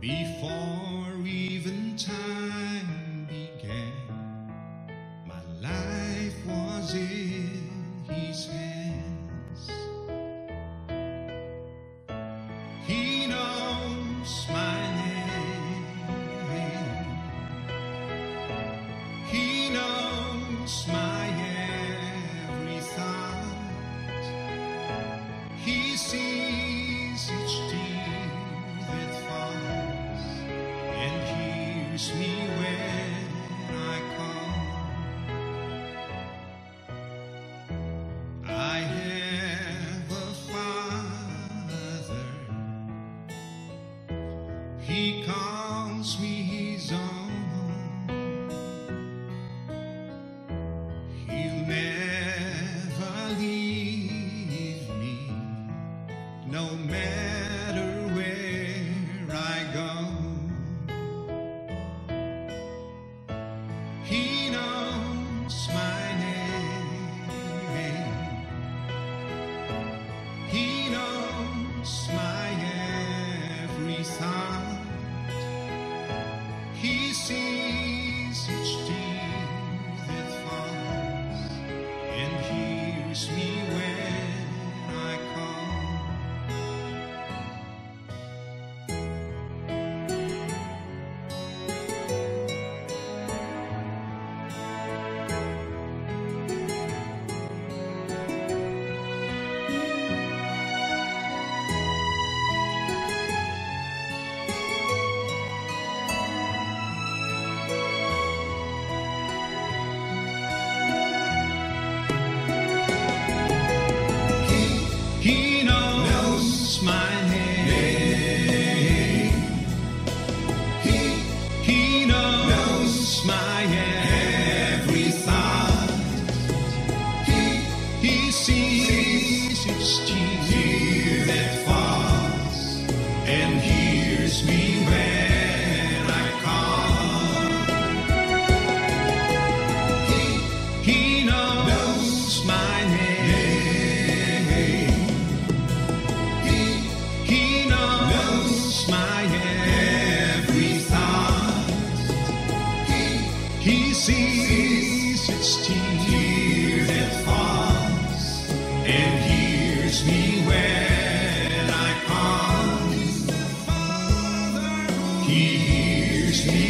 before. Me when I call. I have a father. He calls me his own. He'll never leave me, no man. cease its tears it falls and hears me when I pause. He hears me.